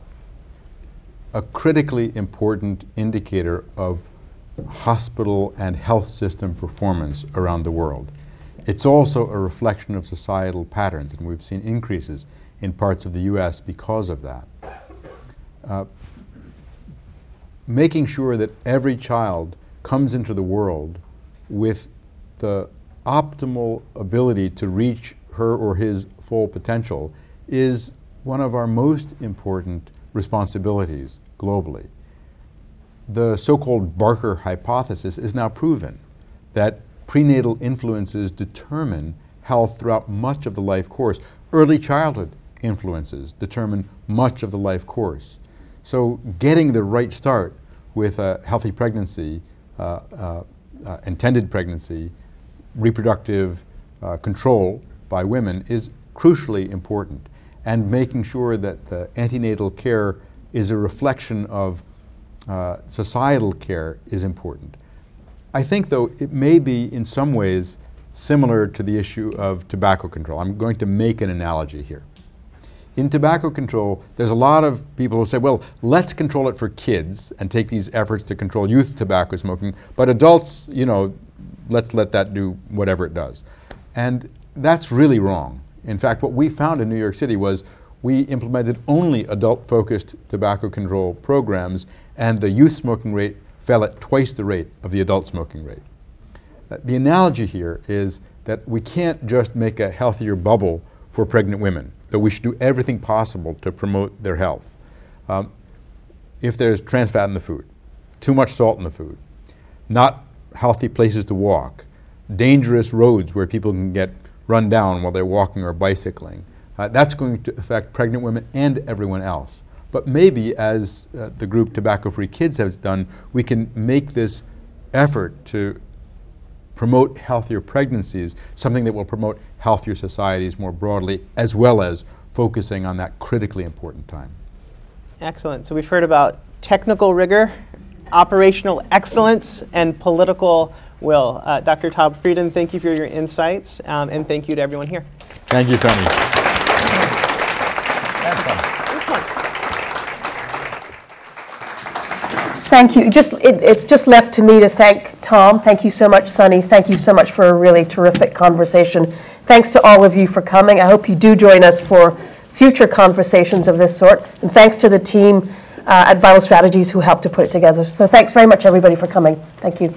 a critically important indicator of hospital and health system performance around the world. It's also a reflection of societal patterns, and we've seen increases in parts of the U.S. because of that. Uh, making sure that every child comes into the world with the optimal ability to reach her or his full potential is one of our most important responsibilities globally. The so-called Barker hypothesis is now proven that prenatal influences determine health throughout much of the life course. Early childhood influences determine much of the life course. So getting the right start with a healthy pregnancy, uh, uh, uh, intended pregnancy, reproductive uh, control by women is crucially important and making sure that the antenatal care is a reflection of uh, societal care is important. I think, though, it may be in some ways similar to the issue of tobacco control. I'm going to make an analogy here. In tobacco control, there's a lot of people who say, well, let's control it for kids and take these efforts to control youth tobacco smoking, but adults, you know, let's let that do whatever it does. And that's really wrong. In fact, what we found in New York City was we implemented only adult-focused tobacco control programs, and the youth smoking rate fell at twice the rate of the adult smoking rate. Uh, the analogy here is that we can't just make a healthier bubble for pregnant women, that we should do everything possible to promote their health. Um, if there's trans fat in the food, too much salt in the food, not healthy places to walk, dangerous roads where people can get run down while they're walking or bicycling. Uh, that's going to affect pregnant women and everyone else. But maybe, as uh, the group Tobacco Free Kids has done, we can make this effort to promote healthier pregnancies something that will promote healthier societies more broadly, as well as focusing on that critically important time. Excellent. So we've heard about technical rigor, operational excellence, and political will. Uh, Dr. Tom Frieden, thank you for your insights, um, and thank you to everyone here. Thank you, Sunny. Thank you. Just it, it's just left to me to thank Tom. Thank you so much, Sunny. Thank you so much for a really terrific conversation. Thanks to all of you for coming. I hope you do join us for future conversations of this sort. And thanks to the team uh, at Vital Strategies who helped to put it together. So thanks very much, everybody, for coming. Thank you.